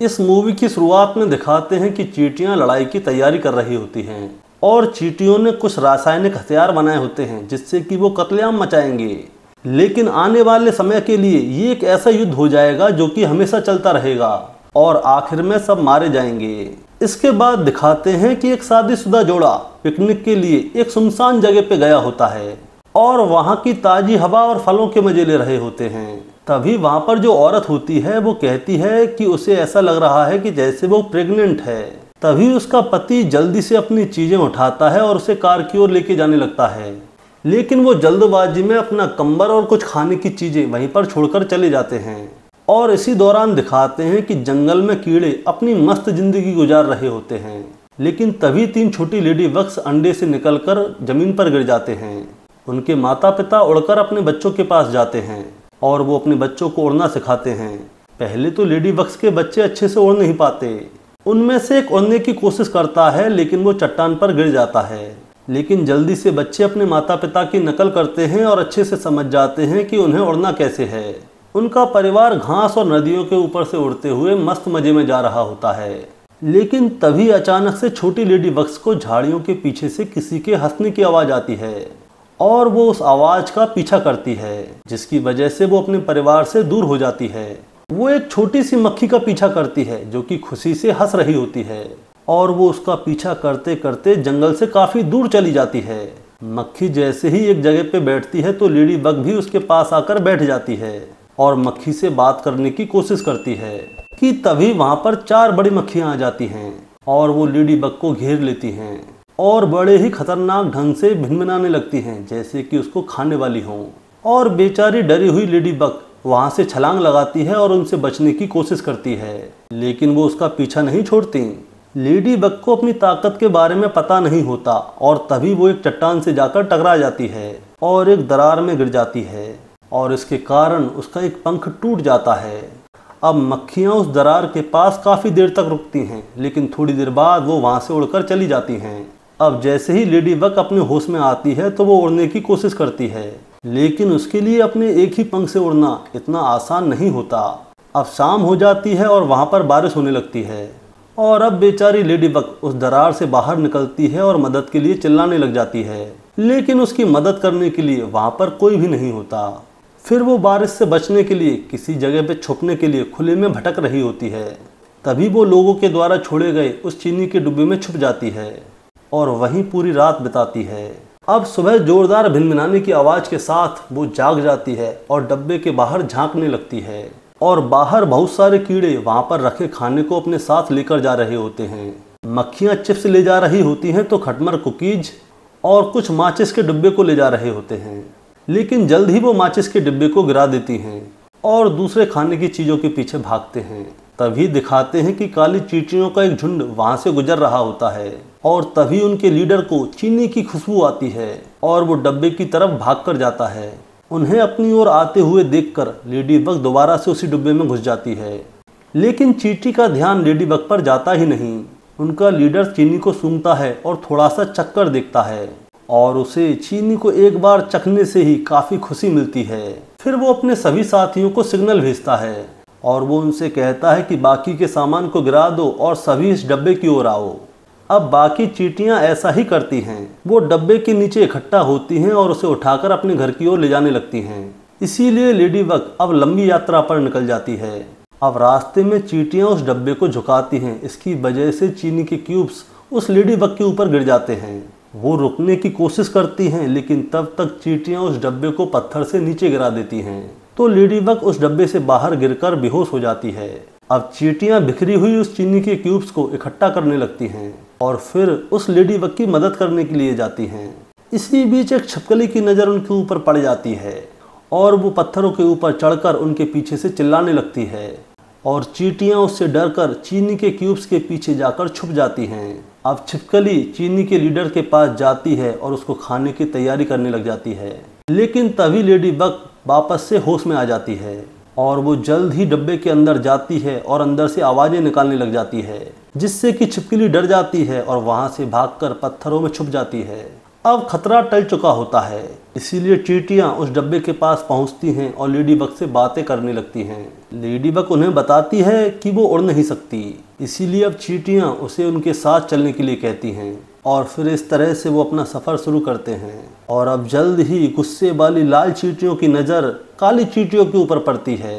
इस मूवी की शुरुआत में दिखाते हैं कि चीटियाँ लड़ाई की तैयारी कर रही होती हैं और चीटियों ने कुछ रासायनिक हथियार बनाए होते हैं जिससे कि वो कत्लेआम मचाएँगे। लेकिन आने वाले समय के लिए ये एक ऐसा युद्ध हो जाएगा जो कि हमेशा चलता रहेगा और आखिर में सब मारे जाएँगे। इसके बाद दिखाते हैं कि एक शादीशुदा जोड़ा पिकनिक के लिए एक सुनसान जगह पे गया होता है और वहाँ की ताजी हवा और फलों के मज़े ले रहे होते हैं। तभी वहाँ पर जो औरत होती है, वो कहती है कि उसे ऐसा लग रहा है कि जैसे वो प्रेग्नेंट है। तभी उसका पति जल्दी से अपनी चीज़ें उठाता है और उसे कार की ओर लेके जाने लगता है। लेकिन वो जल्दबाजी में अपना कंबर और कुछ खाने की चीज़ें वहीं पर छोड़कर चले जाते हैं और इसी दौरान दिखाते हैं कि जंगल में कीड़े अपनी मस्त ज़िंदगी गुजार रहे होते हैं। लेकिन तभी तीन छोटी लेडी वक्स अंडे से निकलकर ज़मीन पर गिर जाते हैं। उनके माता पिता उड़कर अपने बच्चों के पास जाते हैं। और वो अपने बच्चों को उड़ना सिखाते हैं। पहले तो लेडी बक्स के बच्चे अच्छे से उड़ नहीं पाते। उनमें से एक उड़ने की कोशिश करता है, लेकिन वो चट्टान पर गिर जाता है। लेकिन जल्दी से बच्चे अपने माता पिता की नकल करते हैं और अच्छे से समझ जाते हैं कि उन्हें उड़ना कैसे है। उनका परिवार घास और नदियों के ऊपर से उड़ते हुए मस्त मज़े में जा रहा होता है। लेकिन तभी अचानक से छोटी लेडी बक्स को झाड़ियों के पीछे से किसी के हंसने की आवाज़ आती है। और वो उस आवाज़ का पीछा करती है, जिसकी वजह से वो अपने परिवार से दूर हो जाती है। वो एक छोटी सी मक्खी का पीछा करती है, जो कि खुशी से हंस रही होती है, और वो उसका पीछा करते करते जंगल से काफ़ी दूर चली जाती है। मक्खी जैसे ही एक जगह पे बैठती है तो लेडी बग भी उसके पास आकर बैठ जाती है, और मक्खी से बात करने की कोशिश करती है कि तभी वहाँ पर चार बड़ी मक्खियाँ आ जाती हैं, और वो लेडी बग को घेर लेती हैं। और बड़े ही खतरनाक ढंग से भिनभिनाने लगती हैं, जैसे कि उसको खाने वाली हों। और बेचारी डरी हुई लेडी बक वहाँ से छलांग लगाती है और उनसे बचने की कोशिश करती है, लेकिन वो उसका पीछा नहीं छोड़ती। लेडी बग को अपनी ताकत के बारे में पता नहीं होता और तभी वो एक चट्टान से जाकर टकरा जाती है और एक दरार में गिर जाती है और इसके कारण उसका एक पंख टूट जाता है। अब मक्खियाँ उस दरार के पास काफ़ी देर तक रुकती हैं, लेकिन थोड़ी देर बाद वो वहाँ से उड़कर चली जाती हैं। अब जैसे ही लेडी बग अपने होश में आती है तो वो उड़ने की कोशिश करती है। लेकिन उसके लिए अपने एक ही पंख से उड़ना इतना आसान नहीं होता। अब शाम हो जाती है और वहाँ पर बारिश होने लगती है। और अब बेचारी लेडी बग उस दरार से बाहर निकलती है और मदद के लिए चिल्लाने लग जाती है। लेकिन उसकी मदद करने के लिए वहाँ पर कोई भी नहीं होता। फिर वो बारिश से बचने के लिए, किसी जगह पे छुपने के लिए खुले में भटक रही होती है। तभी वो लोगों के द्वारा छोड़े गए उस चीनी के डिब्बे में छुप जाती है। और वहीं पूरी रात बिताती है। अब सुबह जोरदार भिनभिनाने की आवाज़ के साथ वो जाग जाती है और डब्बे के बाहर झांकने लगती है और बाहर बहुत सारे कीड़े वहाँ पर रखे खाने को अपने साथ लेकर जा रहे होते हैं। मक्खियाँ चिप्स ले जा रही होती हैं तो खटमर कुकीज और कुछ माचिस के डिब्बे को ले जा रहे होते हैं। लेकिन जल्द ही वो माचिस के डिब्बे को गिरा देती हैं और दूसरे खाने की चीज़ों के पीछे भागते हैं। तभी दिखाते हैं कि काली चीटियों का एक झुंड वहाँ से गुजर रहा होता है। और तभी उनके लीडर को चीनी की खुशबू आती है और वो डब्बे की तरफ़ भाग कर जाता है। उन्हें अपनी ओर आते हुए देखकर लेडी बग दोबारा से उसी डिब्बे में घुस जाती है। लेकिन चीटी का ध्यान लेडी बग पर जाता ही नहीं। उनका लीडर चीनी को सूंघता है और थोड़ा सा चक्कर देखता है और उसे चीनी को एक बार चखने से ही काफ़ी खुशी मिलती है। फिर वो अपने सभी साथियों को सिग्नल भेजता है और वो उनसे कहता है कि बाकी के सामान को गिरा दो और सभी इस डब्बे की ओर आओ। अब बाकी चीटियाँ ऐसा ही करती हैं। वो डब्बे के नीचे इकट्ठा होती हैं और उसे उठाकर अपने घर की ओर ले जाने लगती हैं। इसीलिए लेडी बग अब लंबी यात्रा पर निकल जाती है। अब रास्ते में चीटियाँ उस डब्बे को झुकाती हैं। इसकी वजह से चीनी के क्यूब्स उस लेडी बग के ऊपर गिर जाते हैं। वो रुकने की कोशिश करती हैं, लेकिन तब तक चीटियाँ उस डब्बे को पत्थर से नीचे गिरा देती हैं। तो लेडी बग उस डब्बे से बाहर गिरकर बेहोश हो जाती है। अब चीटियाँ बिखरी हुई उस चीनी के क्यूब्स को इकट्ठा करने लगती हैं। और फिर उस लेडी बग की मदद करने के लिए जाती हैं। इसी बीच एक छपकली की नज़र उनके ऊपर पड़ जाती है और वो पत्थरों के ऊपर चढ़कर उनके पीछे से चिल्लाने लगती है और चीटियाँ उससे डरकर चीनी के क्यूब्स के पीछे जाकर छुप जाती हैं। अब छिपकली चीनी के लीडर के पास जाती है और उसको खाने की तैयारी करने लग जाती है। लेकिन तभी लेडी बग वापस से होश में आ जाती है। और वो जल्द ही डब्बे के अंदर जाती है और अंदर से आवाज़ें निकालने लग जाती है, जिससे कि छिपकली डर जाती है और वहाँ से भागकर पत्थरों में छुप जाती है। अब खतरा टल चुका होता है, इसीलिए चीटियाँ उस डब्बे के पास पहुँचती हैं और लेडी बग से बातें करने लगती हैं। लेडी बग उन्हें बताती है कि वो उड़ नहीं सकती, इसीलिए अब चीटियाँ उसे उनके साथ चलने के लिए कहती हैं। और फिर इस तरह से वो अपना सफ़र शुरू करते हैं। और अब जल्द ही गुस्से वाली लाल चीटियों की नज़र काली चीटियों के ऊपर पड़ती है।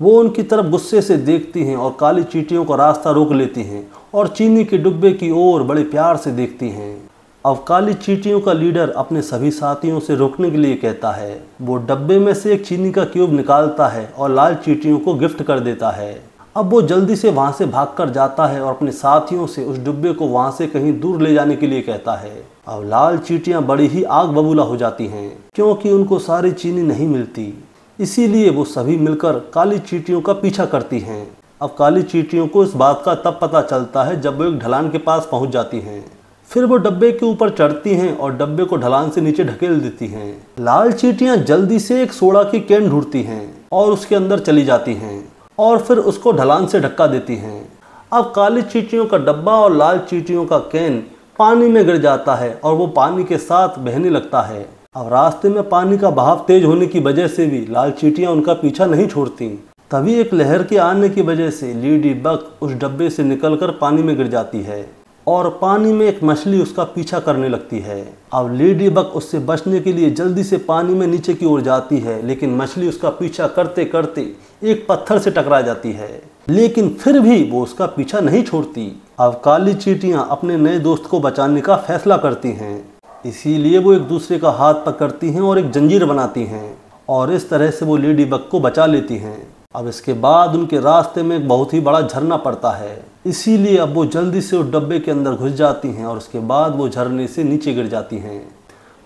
वो उनकी तरफ़ गुस्से से देखती हैं और काली चीटियों का रास्ता रोक लेती हैं और चीनी के डिब्बे की ओर बड़े प्यार से देखती हैं। अब काली चीटियों का लीडर अपने सभी साथियों से रोकने के लिए कहता है। वो डब्बे में से एक चीनी का क्यूब निकालता है और लाल चीटियों को गिफ्ट कर देता है। अब वो जल्दी से वहाँ से भागकर जाता है और अपने साथियों से उस डिब्बे को वहाँ से कहीं दूर ले जाने के लिए कहता है। अब लाल चीटियाँ बड़ी ही आग बबूला हो जाती हैं, क्योंकि उनको सारी चीनी नहीं मिलती। इसीलिए वो सभी मिलकर काली चीटियों का पीछा करती हैं। अब काली चीटियों को इस बात का तब पता चलता है जब वो एक ढलान के पास पहुँच जाती हैं। फिर वो डब्बे के ऊपर चढ़ती हैं और डब्बे को ढलान से नीचे ढकेल देती हैं। लाल चीटियाँ जल्दी से एक सोडा की कैन ढूंढती हैं और उसके अंदर चली जाती हैं। और फिर उसको ढलान से ढक्का देती हैं। अब काली चीटियों का डब्बा और लाल चीटियों का कैन पानी में गिर जाता है और वो पानी के साथ बहने लगता है। अब रास्ते में पानी का बहाव तेज होने की वजह से भी लाल चीटियाँ उनका पीछा नहीं छोड़ती। तभी एक लहर के आने की वजह से लीडी बक उस डब्बे से निकलकर पानी में गिर जाती है। और पानी में एक मछली उसका पीछा करने लगती है। अब लेडी बक उससे बचने के लिए जल्दी से पानी में नीचे की ओर जाती है, लेकिन मछली उसका पीछा करते करते एक पत्थर से टकरा जाती है। लेकिन फिर भी वो उसका पीछा नहीं छोड़ती। अब काली चीटियाँ अपने नए दोस्त को बचाने का फैसला करती हैं। इसीलिए वो एक दूसरे का हाथ पकड़ती हैं और एक जंजीर बनाती हैं। और इस तरह से वो लेडी बग को बचा लेती हैं। अब इसके बाद उनके रास्ते में एक बहुत ही बड़ा झरना पड़ता है। इसीलिए अब वो जल्दी से उस डब्बे के अंदर घुस जाती हैं और उसके बाद वो झरने से नीचे गिर जाती हैं।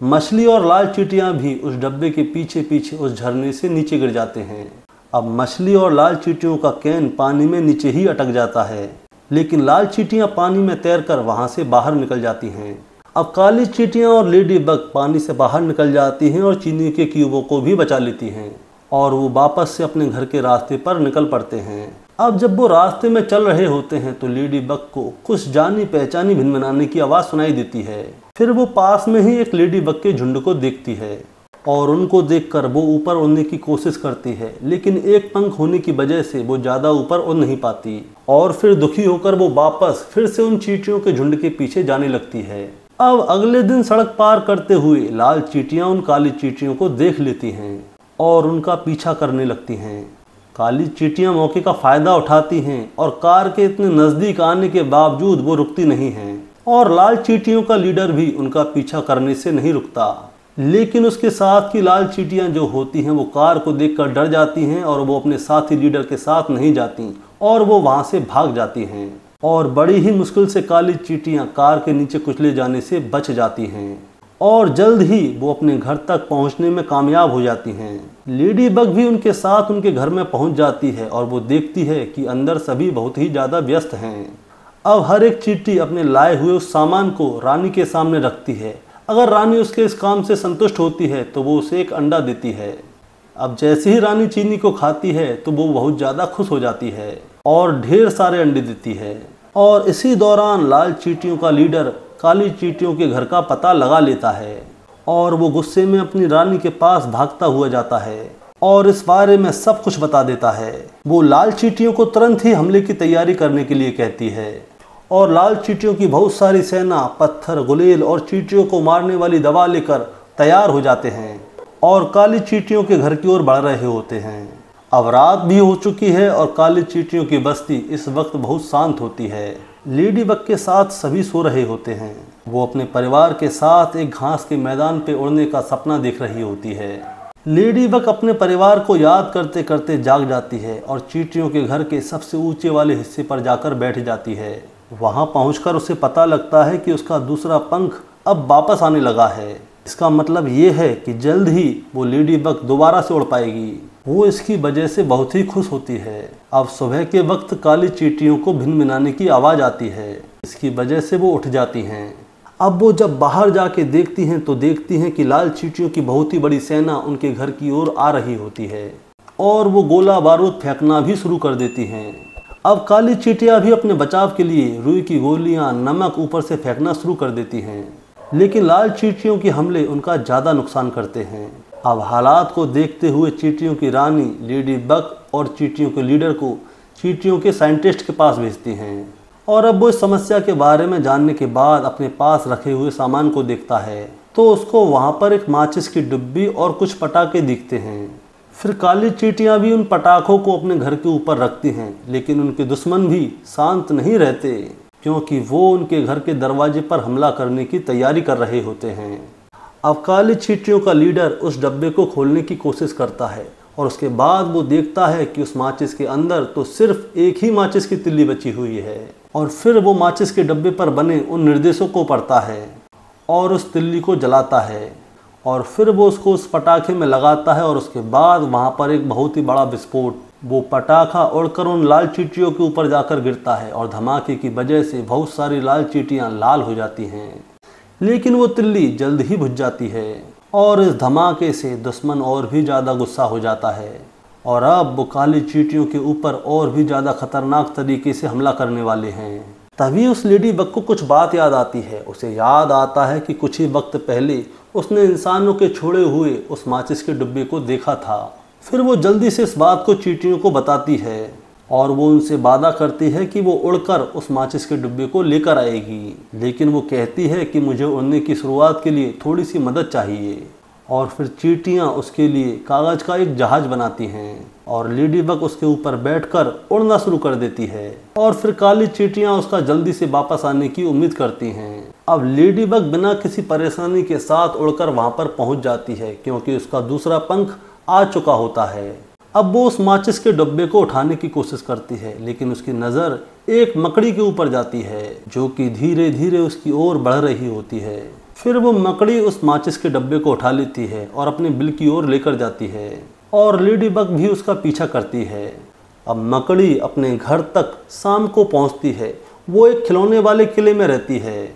मछली और लाल चीटियाँ भी उस डब्बे के पीछे पीछे उस झरने से नीचे गिर जाते हैं। अब मछली और लाल चीटियों का कैन पानी में नीचे ही अटक जाता है। लेकिन लाल चीटियाँ पानी में तैरकर वहाँ से बाहर निकल जाती हैं। अब काली चीटियाँ और लेडी बग पानी से बाहर निकल जाती हैं और चीनी के क्यूबों को भी बचा लेती हैं। और वो वापस से अपने घर के रास्ते पर निकल पड़ते हैं। अब जब वो रास्ते में चल रहे होते हैं तो लेडी बग को कुछ जानी पहचानी भिनभिनाने की आवाज़ सुनाई देती है। फिर वो पास में ही एक लेडी बग के झुंड को देखती है और उनको देखकर वो ऊपर उड़ने की कोशिश करती है, लेकिन एक पंख होने की वजह से वो ज़्यादा ऊपर उड़ नहीं पाती और फिर दुखी होकर वो वापस फिर से उन चीटियों के झुंड के पीछे जाने लगती है। अब अगले दिन सड़क पार करते हुए लाल चीटियाँ उन काली चीटियों को देख लेती हैं। और उनका पीछा करने लगती हैं। काली चीटियाँ मौके का फ़ायदा उठाती हैं और कार के इतने नज़दीक आने के बावजूद वो रुकती नहीं हैं। और लाल चीटियों का लीडर भी उनका पीछा करने से नहीं रुकता। लेकिन उसके साथ की लाल चीटियाँ जो होती हैं, वो कार को देखकर डर जाती हैं और वो अपने साथी लीडर के साथ नहीं जाती और वो वहाँ से भाग जाती हैं। और बड़ी ही मुश्किल से काली चीटियाँ कार के नीचे कुचले जाने से बच जाती हैं। और जल्द ही वो अपने घर तक पहुँचने में कामयाब हो जाती हैं। लेडी बग भी उनके साथ उनके घर में पहुँच जाती है और वो देखती है कि अंदर सभी बहुत ही ज़्यादा व्यस्त हैं। अब हर एक चीटी अपने लाए हुए उस सामान को रानी के सामने रखती है। अगर रानी उसके इस काम से संतुष्ट होती है तो वो उसे एक अंडा देती है। अब जैसे ही रानी चीनी को खाती है तो वो बहुत ज़्यादा खुश हो जाती है और ढेर सारे अंडे देती है। और इसी दौरान लाल चीटियों का लीडर काली चीटियों के घर का पता लगा लेता है और वो गुस्से में अपनी रानी के पास भागता हुआ जाता है और इस बारे में सब कुछ बता देता है। वो लाल चीटियों को तुरंत ही हमले की तैयारी करने के लिए कहती है और लाल चीटियों की बहुत सारी सेना, पत्थर, गुलेल और चीटियों को मारने वाली दवा लेकर तैयार हो जाते हैं और काली चीटियों के घर की ओर बढ़ रहे होते हैं। अब रात भी हो चुकी है और काली चीटियों की बस्ती इस वक्त बहुत शांत होती है। लेडी बग के साथ सभी सो रहे होते हैं। वो अपने परिवार के साथ एक घास के मैदान पे उड़ने का सपना देख रही होती है। लेडी बग अपने परिवार को याद करते करते जाग जाती है और चीटियों के घर के सबसे ऊँचे वाले हिस्से पर जाकर बैठ जाती है। वहाँ पहुंचकर उसे पता लगता है कि उसका दूसरा पंख अब वापस आने लगा है। इसका मतलब ये है कि जल्द ही वो लेडी बग दोबारा से उड़ पाएगी। वो इसकी वजह से बहुत ही खुश होती है। अब सुबह के वक्त काली चीटियों को भिन मिनाने की आवाज़ आती है। इसकी वजह से वो उठ जाती हैं। अब वो जब बाहर जाके देखती हैं तो देखती हैं कि लाल चीटियों की बहुत ही बड़ी सेना उनके घर की ओर आ रही होती है। और वो गोला बारूद फेंकना भी शुरू कर देती हैं। अब काली चीटियाँ भी अपने बचाव के लिए रुई की गोलियाँ नमक ऊपर से फेंकना शुरू कर देती हैं। लेकिन लाल चीटियों के हमले उनका ज़्यादा नुकसान करते हैं। अब हालात को देखते हुए चीटियों की रानी, लेडी बक और चीटियों के लीडर को चीटियों के साइंटिस्ट के पास भेजती हैं। और अब वो इस समस्या के बारे में जानने के बाद अपने पास रखे हुए सामान को देखता है। तो उसको वहाँ पर एक माचिस की डिब्बी और कुछ पटाखे दिखते हैं। फिर काली चीटियाँ भी उन पटाखों को अपने घर के ऊपर रखती हैं, लेकिन उनके दुश्मन भी शांत नहीं रहते, क्योंकि वो उनके घर के दरवाजे पर हमला करने की तैयारी कर रहे होते हैं। अब काली चीटियों का लीडर उस डब्बे को खोलने की कोशिश करता है और उसके बाद वो देखता है कि उस माचिस के अंदर तो सिर्फ़ एक ही माचिस की तिल्ली बची हुई है और फिर वो माचिस के डब्बे पर बने उन निर्देशों को पढ़ता है और उस तिल्ली को जलाता है और फिर वो उसको उस पटाखे में लगाता है और उसके बाद वहाँ पर एक बहुत ही बड़ा विस्फोट, वो पटाखा उड़कर उन लाल चीटियों के ऊपर जाकर गिरता है और धमाके की वजह से बहुत सारी लाल चीटियाँ लाल हो जाती हैं। लेकिन वो तिल्ली जल्द ही बुझ जाती है और इस धमाके से दुश्मन और भी ज़्यादा गुस्सा हो जाता है। और अब वो काली चीटियों के ऊपर और भी ज़्यादा खतरनाक तरीके से हमला करने वाले हैं। तभी उस लेडी बग को कुछ बात याद आती है। उसे याद आता है कि कुछ ही वक्त पहले उसने इंसानों के छोड़े हुए उस माचिस के डिब्बे को देखा था। फिर वो जल्दी से इस बात को चीटियों को बताती है। और वो उनसे वादा करती है कि वो उड़कर उस माचिस के डिब्बे को लेकर आएगी। लेकिन वो कहती है कि मुझे उड़ने की शुरुआत के लिए थोड़ी सी मदद चाहिए। और फिर चीटियाँ उसके लिए कागज़ का एक जहाज़ बनाती हैं और लेडी बग उसके ऊपर बैठकर उड़ना शुरू कर देती है। और फिर काली चीटियाँ उसका जल्दी से वापस आने की उम्मीद करती हैं। अब लेडी बग बिना किसी परेशानी के साथ उड़कर वहाँ पर पहुँच जाती है, क्योंकि उसका दूसरा पंख आ चुका होता है। अब वो उस माचिस के डब्बे को उठाने की कोशिश करती है, लेकिन उसकी नज़र एक मकड़ी के ऊपर जाती है, जो कि धीरे धीरे उसकी ओर बढ़ रही होती है। फिर वो मकड़ी उस माचिस के डब्बे को उठा लेती है और अपने बिल की ओर लेकर जाती है, और लेडी बग भी उसका पीछा करती है। अब मकड़ी अपने घर तक शाम को पहुँचती है, वो एक खिलौने वाले किले में रहती है।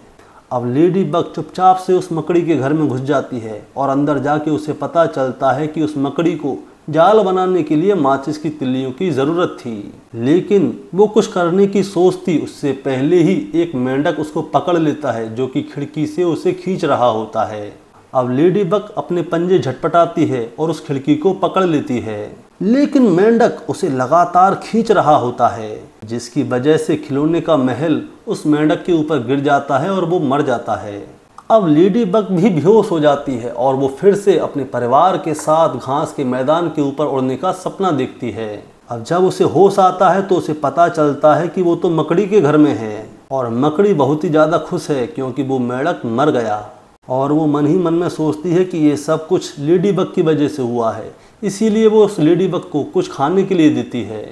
अब लेडी बग चुपचाप से उस मकड़ी के घर में घुस जाती है, और अंदर जाके उसे पता चलता है कि उस मकड़ी को जाल बनाने के लिए माचिस की तिल्लियों की ज़रूरत थी, लेकिन वो कुछ करने की सोचती उससे पहले ही एक मेंढक उसको पकड़ लेता है, जो कि खिड़की से उसे खींच रहा होता है। अब लेडी बक अपने पंजे झटपटाती है और उस खिड़की को पकड़ लेती है। लेकिन मेंढक उसे लगातार खींच रहा होता है, जिसकी वजह से खिलौने का महल उस मेंढक के ऊपर गिर जाता है और वो मर जाता है। अब लेडी बग भी बेहोश हो जाती है और वो फिर से अपने परिवार के साथ घास के मैदान के ऊपर उड़ने का सपना देखती है। अब जब उसे होश आता है तो उसे पता चलता है कि वो तो मकड़ी के घर में है और मकड़ी बहुत ही ज़्यादा खुश है क्योंकि वो मेढक मर गया। और वो मन ही मन में सोचती है कि ये सब कुछ लेडी बग की वजह से हुआ है। इसीलिए वो उस लेडी बग को कुछ खाने के लिए देती है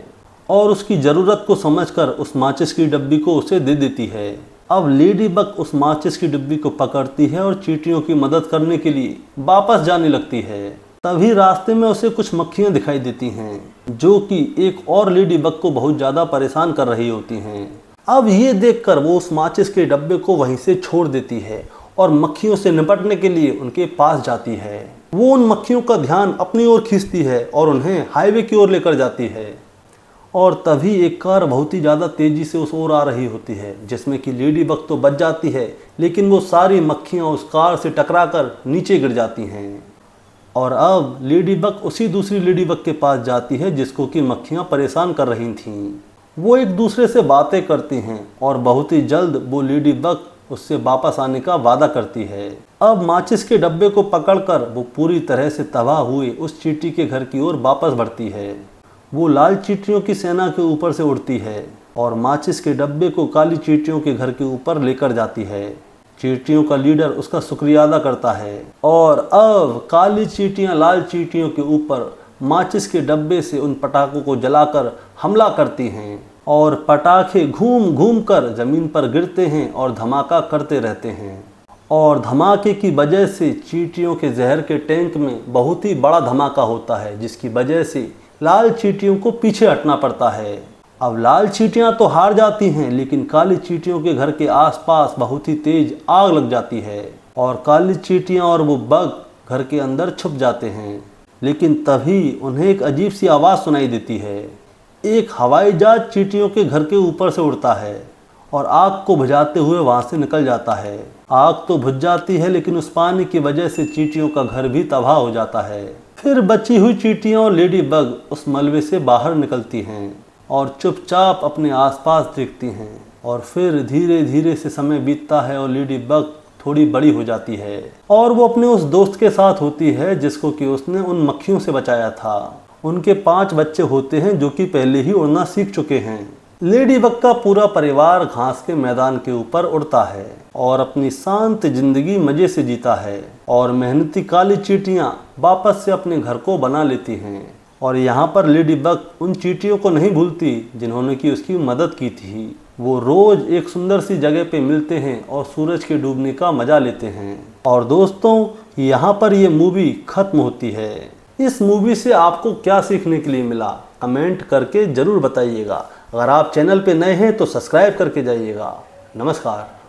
और उसकी ज़रूरत को समझकर उस माचिस की डब्बी को उसे दे देती है। अब लेडी बग उस माचिस की डिब्बी को पकड़ती है और चीटियों की मदद करने के लिए वापस जाने लगती है। तभी रास्ते में उसे कुछ मक्खियाँ दिखाई देती हैं, जो कि एक और लेडी बग को बहुत ज़्यादा परेशान कर रही होती हैं। अब ये देखकर वो उस माचिस के डब्बे को वहीं से छोड़ देती है और मक्खियों से निपटने के लिए उनके पास जाती है। वो उन मक्खियों का ध्यान अपनी ओर खींचती है और उन्हें हाईवे की ओर लेकर जाती है। और तभी एक कार बहुत ही ज़्यादा तेज़ी से उस ओर आ रही होती है, जिसमें कि लेडी बग तो बच जाती है, लेकिन वो सारी मक्खियाँ उस कार से टकराकर नीचे गिर जाती हैं। और अब लेडी बग उसी दूसरी लेडी बग के पास जाती है, जिसको कि मक्खियाँ परेशान कर रही थीं। वो एक दूसरे से बातें करती हैं, और बहुत ही जल्द वो लेडी बग उससे वापस आने का वादा करती है। अब माचिस के डब्बे को पकड़कर वो पूरी तरह से तबाह हुए, उस चीटी के घर की ओर वापस बढ़ती है। वो लाल चीटियों की सेना के ऊपर से उड़ती है और माचिस के डब्बे को काली चीटियों के घर के ऊपर लेकर जाती है। चीटियों का लीडर उसका शुक्रिया अदा करता है। और अब काली चीटियाँ लाल चीटियों के ऊपर माचिस के डब्बे से उन पटाखों को जलाकर हमला करती हैं और पटाखे घूम घूम कर ज़मीन पर गिरते हैं और धमाका करते रहते हैं। और धमाके की वजह से चीटियों के जहर के टैंक में बहुत ही बड़ा धमाका होता है, जिसकी वजह से लाल चीटियों को पीछे हटना पड़ता है। अब लाल चीटियाँ तो हार जाती हैं, लेकिन काली चीटियों के घर के आसपास बहुत ही तेज आग लग जाती है और काली चीटियाँ और वो बग घर के अंदर छुप जाते हैं। लेकिन तभी उन्हें एक अजीब सी आवाज़ सुनाई देती है। एक हवाई जहाज़ चीटियों के घर के ऊपर से उड़ता है और आग को बुझाते हुए वहाँ से निकल जाता है। आग तो बुझ जाती है, लेकिन उस पानी की वजह से चीटियों का घर भी तबाह हो जाता है। फिर बची हुई चीटियाँ और लेडी बग उस मलबे से बाहर निकलती हैं और चुपचाप अपने आसपास देखती हैं और फिर धीरे धीरे से समय बीतता है और लेडी बग थोड़ी बड़ी हो जाती है। और वो अपने उस दोस्त के साथ होती है जिसको कि उसने उन मक्खियों से बचाया था। उनके पाँच बच्चे होते हैं जो कि पहले ही उड़ना सीख चुके हैं। लेडी बग का पूरा परिवार घास के मैदान के ऊपर उड़ता है और अपनी शांत ज़िंदगी मज़े से जीता है और मेहनती काली चीटियाँ वापस से अपने घर को बना लेती हैं। और यहाँ पर लेडी बग उन चीटियों को नहीं भूलती जिन्होंने की उसकी मदद की थी। वो रोज एक सुंदर सी जगह पे मिलते हैं और सूरज के डूबने का मज़ा लेते हैं। और दोस्तों, यहाँ पर ये मूवी खत्म होती है। इस मूवी से आपको क्या सीखने के लिए मिला? कमेंट करके ज़रूर बताइएगा। अगर आप चैनल पे नए हैं तो सब्सक्राइब करके जाइएगा। नमस्कार।